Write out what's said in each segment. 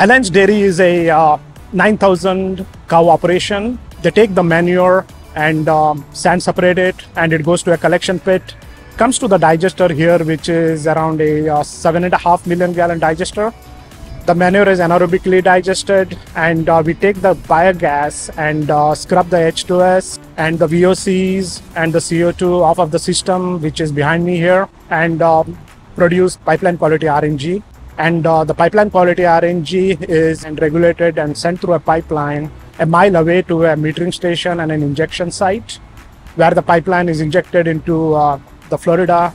Alliance Dairy is a uh, 9,000 cow operation. They take the manure and um, sand separate it, and it goes to a collection pit. Comes to the digester here, which is around a uh, seven and a half million gallon digester. The manure is anaerobically digested, and uh, we take the biogas and uh, scrub the H2S and the VOCs and the CO2 off of the system, which is behind me here, and um, produce pipeline quality RNG. And uh, the pipeline quality RNG is regulated and sent through a pipeline a mile away to a metering station and an injection site, where the pipeline is injected into uh, the Florida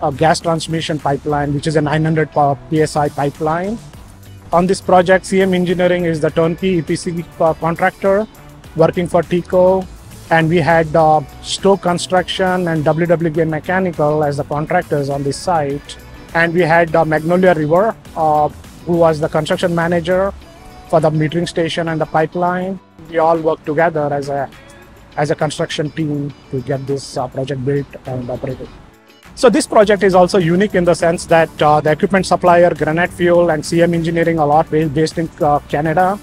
uh, gas transmission pipeline, which is a 900 psi pipeline. On this project, CEM Engineering is the turnkey EPC uh, contractor working for TECO, and we had uh, Stoke Construction and WWK Mechanical as the contractors on this site. And we had uh, Magnolia River, uh, who was the construction manager for the metering station and the pipeline. We all worked together as a as a construction team to get this uh, project built and operated. So this project is also unique in the sense that uh, the equipment supplier Granite Fuel and CEM Engineering a lot based in uh, Canada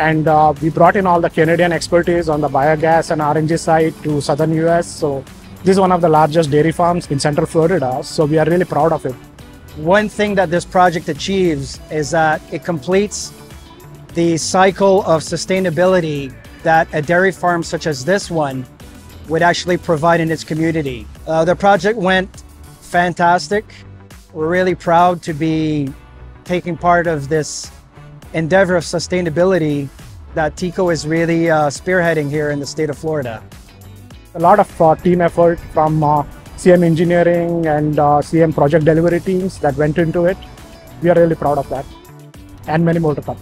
and uh, we brought in all the Canadian expertise on the biogas and RNG side to southern US. So this is one of the largest dairy farms in central Florida. So we are really proud of it. One thing that this project achieves is that it completes the cycle of sustainability that a dairy farm such as this one would actually provide in its community. Uh, the project went fantastic. We're really proud to be taking part of this endeavor of sustainability that TECO is really uh, spearheading here in the state of Florida. A lot of uh, team effort from uh, CEM engineering and uh, CEM project delivery teams that went into it. We are really proud of that and many more to come.